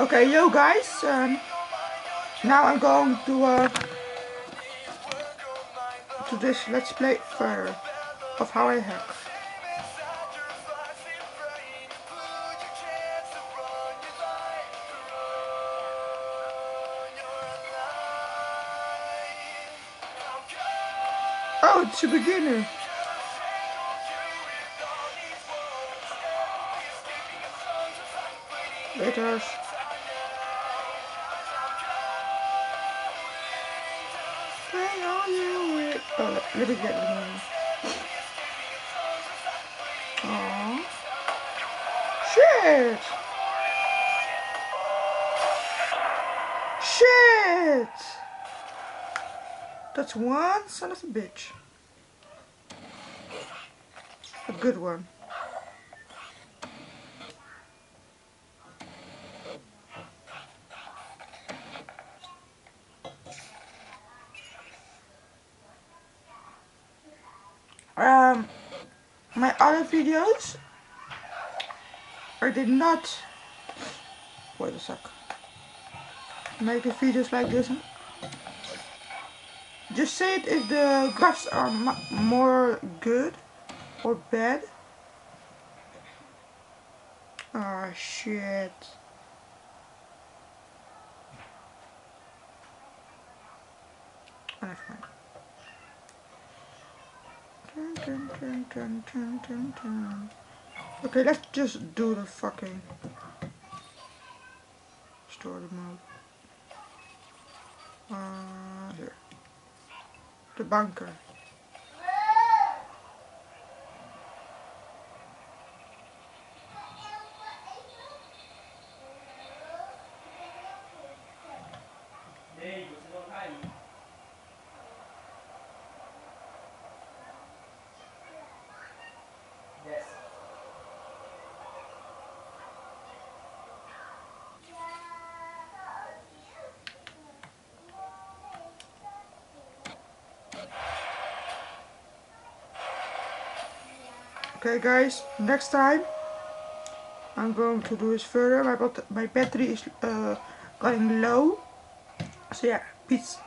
Okay, yo guys, um, now I'm going to uh, to this let's play further of how I hack. Oh, it's a beginner. Laters. Where are you? with- Oh, get the name. Aww. Shit! Shit! That's one son of a bitch. A good one. Um, my other videos, I did not, wait a sec, make the videos like this. Just say it if the graphs are more good or bad. Ah shit. Oh, never. Okay, let's just do the fucking story mode. Uh, here. The bunker. Okay guys, next time I'm going to do this further. My, my battery is uh, low. So yeah, peace.